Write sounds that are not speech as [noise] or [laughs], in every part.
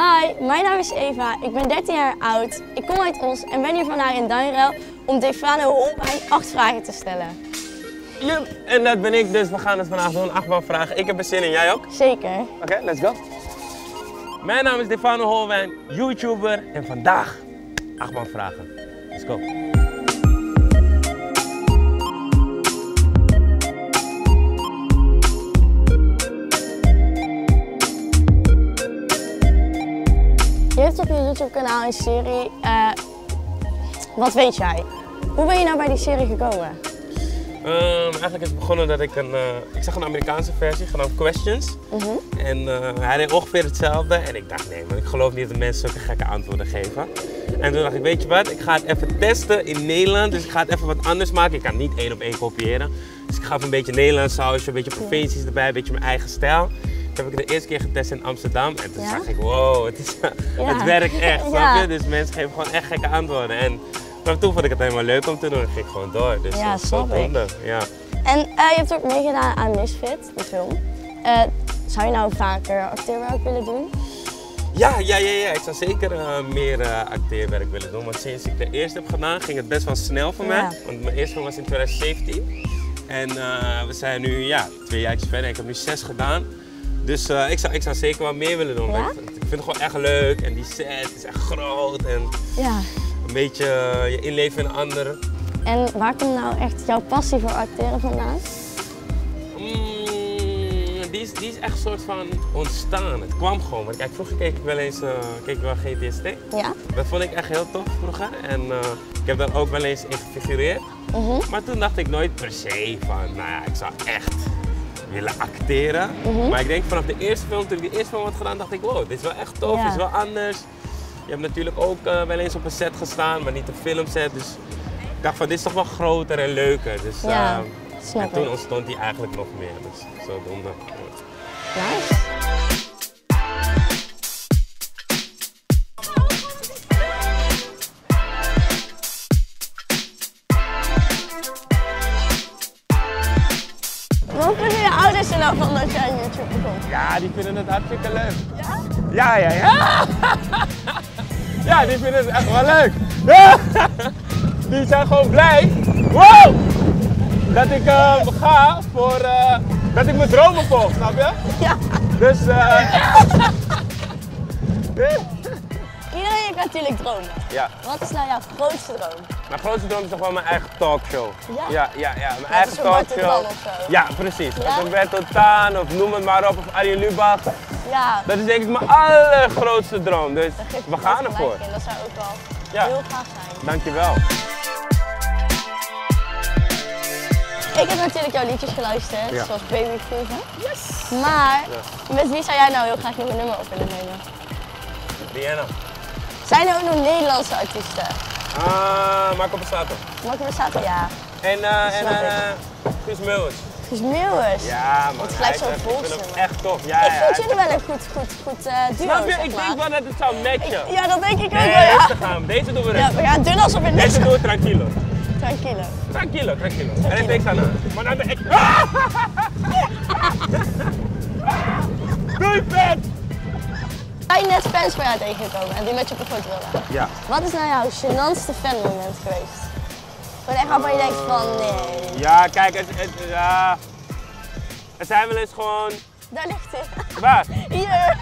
Hi, mijn naam is Eva. Ik ben 13 jaar oud. Ik kom uit Os en ben hier vandaag in Duinruil om Defano Holbein acht vragen te stellen. Yep, en dat ben ik, dus we gaan het vandaag doen. Achtbaan vragen. Ik heb er zin in, jij ook? Zeker. Oké, let's go. Mijn naam is Defano Holwijn, YouTuber en vandaag achtbaan vragen. Let's go. Hebt op je YouTube kanaal een serie eh, Wat weet jij? Hoe ben je nou bij die serie gekomen? Ehm, eigenlijk is het begonnen dat ik een, eh, ik zag een Amerikaanse versie genaamd Questions. En eh, hij deed ongeveer hetzelfde. En ik dacht, nee man, ik geloof niet dat mensen zulke gekke antwoorden geven. En toen dacht ik, weet je wat, ik ga het even testen in Nederland. Dus ik ga het even wat anders maken. Ik kan niet één op één kopiëren. Dus ik gaf een beetje Nederlands sausje, een beetje provincies erbij, een beetje mijn eigen stijl. Heb ik de eerste keer getest in Amsterdam. En toen Ja? zag ik, wow, het, is, het werkt echt, [laughs] snap Ja. je? Dus mensen geven gewoon echt gekke antwoorden. En vanaf toen vond ik het helemaal leuk om te doen en ging ik gewoon door. Dus Ja, dat is zodoende, Ja. En eh, je hebt ook meegedaan aan Misfit, de film. Eh, zou je nou vaker acteerwerk willen doen? Ja, ja, ja, ja. Ik zou zeker eh, meer acteerwerk willen doen. Want sinds ik de eerste heb gedaan, ging het best wel snel voor mij. Want mijn eerste film was in 2017. En we zijn nu ja, twee jaar verder. Ik heb nu zes gedaan. Dus eh, ik, zou, ik zou zeker wat meer willen doen. Ja? Ik, vind- ik vind het gewoon echt leuk. En die set is echt groot. En Ja. een beetje eh, je inleven in anderen. En waar komt nou echt jouw passie voor acteren vandaan? Mm, die, is, die is echt een soort van ontstaan. Het kwam gewoon. Want kijk, vroeger keek ik wel eens eh, keek ik wel GTST. Ja? Dat vond ik echt heel tof vroeger. En ik heb daar ook wel eens in gefigureerd. Mhm. Maar toen dacht ik nooit per se van, nou ja, ik zou echt willen acteren. Mhm. Maar ik denk vanaf de eerste film, toen ik de eerste film had gedaan, dacht ik, wow, dit is wel echt tof, Ja. dit is wel anders. Je hebt natuurlijk ook eh, wel eens op een set gestaan, maar niet een filmset. Dus ik dacht van, dit is toch wel groter en leuker. Dus Ja, eh, snap en toen ontstond die eigenlijk nog meer. Dus zodoende. Nice. Ouders er nou van dat jij? Ja, die vinden het hartstikke leuk. Ja? Ja, ja, ja. [laughs] Ja, die vinden het echt wel leuk. Ja. [laughs] Die zijn gewoon blij. Wow! Dat ik eh, ga voor. eh, dat ik mijn dromen volg, snap je? Ja. Dus. eh [laughs] Iedereen kan natuurlijk dromen. ja, Wat is nou jouw grootste droom? mijn grootste droom is toch wel mijn eigen talkshow. Ja? Ja, ja, ja. Mijn eigen talkshow. Tan of zo. Ja, precies. Ja? Of een Berto Taan of noem het maar op, of Arjen Lubach. Ja. Dat is denk ik mijn allergrootste droom. Dus we gaan ervoor. in. Dat zou ook wel Ja. heel gaaf zijn. Dankjewel. Ik heb natuurlijk jouw liedjes geluisterd, Ja. zoals Baby Fever. Yes! Maar met wie zou jij nou heel graag nog een nummer op willen nemen? Rihanna. Zijn er ook nog Nederlandse artiesten? Ah, Marco Bassato. Marco Borsato? Ja. En, eh en ik. eh Guus Meeuwis. Guus Meeuwis? Ja, man. Het gelijk zo'n Ik vind volksnummer. hem echt tof. Ja, Ik ja, vind jullie wel een goed, goed, goed eh duo, Snap je? zeg Ik maar. denk wel dat het zou matchen. Ja, dat denk ik ook wel, ja. rustig aan. Deze doen we Ja, rustig. we gaan doen alsof het niks Deze doen we tranquilo. Tranquilo. Tranquilo, tranquilo. Er is niks aan. Maar dan de ik... [laughs] Doei, vet! Zijn net fans van jou tegengekomen en die met je op een foto willen. Ja. Wat is nou jouw gênantste fanmoment geweest? Gewoon echt waarvan je denkt van nee, Ja, kijk, het, het, ja. Er zijn wel eens gewoon... daar ligt hij. Waar? [laughs] Hier.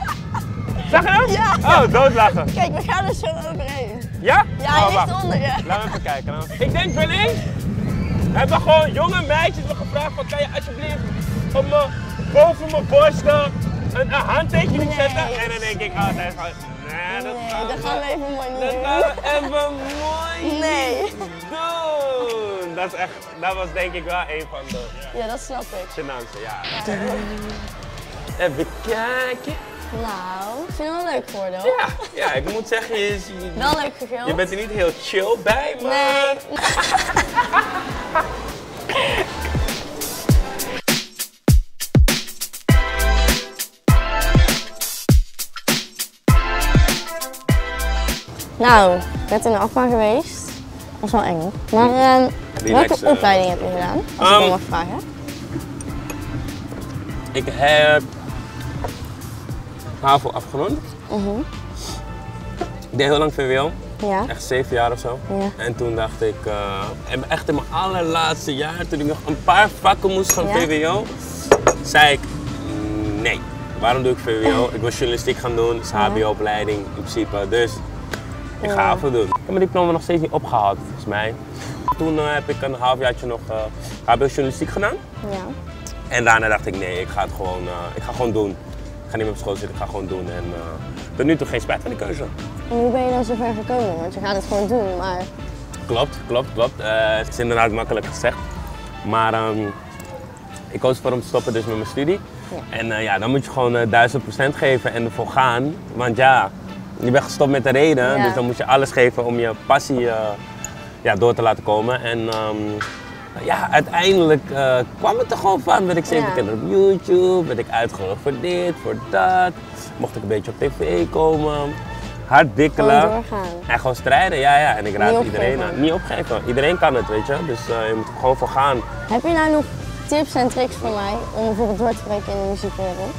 Zag je hem? Ja. Oh, doodlachen. Kijk, we gaan er zo overheen. Ja? Ja, hij oh, ligt wacht. onder je. Laten we even kijken. we- Ik denk wel eens, hebben gewoon jonge meisjes me gevraagd van kan je alsjeblieft op me, boven mijn borsten een, handtekening Nee. zetten? En dan denk ik altijd van, nee, dat Nee, dat gaan we even mooi niet dat doen. gaan we even mooi Nee. doen. Dat, is echt, dat was denk ik wel een van de Ja, dat snap ik. gênantste, ja. Even kijken. Nou, ik vind het wel leuk geworden hoor. Ja, ja, ik moet zeggen, je, je, Wel leuk geguld. je bent er niet heel chill bij, maar... Nee. [laughs] Nou, net in de achtbaan geweest. Dat was wel eng. Maar Relax, welke opleiding heb je gedaan? Als ik dat mag vragen. Ik heb HAVO afgerond. deed heel lang VWO, Ja. echt zeven jaar of zo. Ja. En toen dacht ik, eh, en echt in mijn allerlaatste jaar, toen ik nog een paar vakken moest van Ja. VWO, zei ik, "Mm, nee, waarom doe ik VWO? [laughs] Ik wil journalistiek gaan doen, is HBO-opleiding in principe, dus ik ga. AVO doen. Ik heb mijn diploma nog steeds niet opgehaald, volgens mij. Toen eh, heb ik een halfjaartje nog eh HBO-journalistiek gedaan. Ja. En daarna dacht ik, nee, ik ga het gewoon, eh, ik ga gewoon doen. Ik ga niet meer op school zitten, ik ga gewoon doen. En eh, tot nu toe geen spijt van die keuze. En hoe ben je dan zo ver gekomen? Want je gaat het gewoon doen, maar Klopt, klopt, klopt. Het is inderdaad makkelijk gezegd. Maar ehm, ik koos voor om te stoppen dus met mijn studie. Ja. En ja, dan moet je gewoon duizend procent geven en ervoor gaan. Want ja, je bent gestopt met de reden. Ja. Dus dan moet je alles geven om je passie eh, ja, door te laten komen. En ehm, ja, uiteindelijk eh, kwam het er gewoon van. Werd ik zeven keer op YouTube, werd ik uitgenodigd voor dit, voor dat. Mocht ik een beetje op tv komen. Hard dikkelen. gewoon doorgaan. En gewoon strijden, ja, ja. En ik raad iedereen aan. Niet opgeven. Iedereen kan het, weet je. Dus eh, je moet er gewoon voor gaan. Heb je nou nog tips en tricks voor mij om bijvoorbeeld door te breken in de muziekwereld?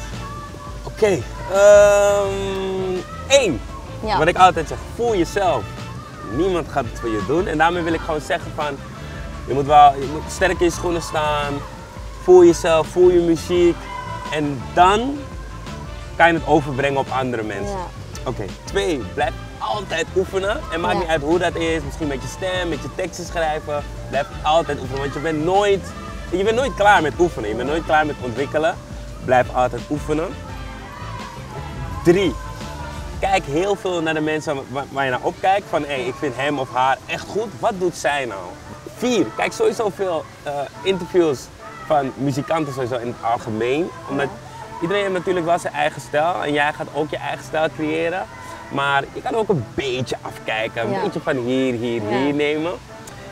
Oké. ehm, Eén. Ja. Wat ik altijd zeg, voel jezelf. Niemand gaat het voor je doen. En daarmee wil ik gewoon zeggen van, je moet wel je moet sterk in je schoenen staan. Voel jezelf, voel je muziek. En dan kan je het overbrengen op andere mensen. Ja. Oké, twee, blijf altijd oefenen. En maakt Ja. niet uit hoe dat is, misschien met je stem, met je teksten schrijven. Blijf altijd oefenen, want je bent nooit, je bent nooit klaar met oefenen. Je bent nooit klaar met ontwikkelen. Blijf altijd oefenen. Drie, kijk heel veel naar de mensen waar, je naar opkijkt. Van hé, ik vind hem of haar echt goed. Wat doet zij nou? Vier, kijk sowieso veel eh, interviews van muzikanten sowieso in het algemeen. Omdat iedereen heeft natuurlijk wel zijn eigen stijl. En jij gaat ook je eigen stijl creëren. Maar je kan ook een beetje afkijken. Een Ja. beetje van hier, hier, Ja. hier nemen.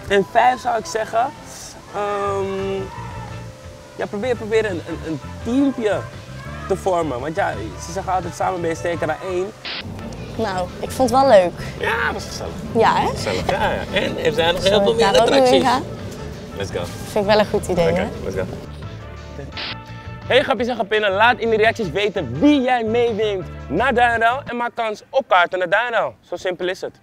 En vijf zou ik zeggen. ehm, ja, probeer, probeer een, een, een teampje te vormen. Want ja, ze zeggen altijd samen ben je sterker dan één. Nou, ik vond het wel leuk. Ja, dat is gezellig. Ja, hè? Gezellig, ja, ja. En er zijn nog heel veel meer attracties. Let's go. Vind ik wel een goed idee, Oké, hè? let's go. Hey grapjes en grapinnen, laat in de reacties weten wie jij meeneemt naar Duinruil en maak kans op kaarten naar Duinruil. Zo simpel is het.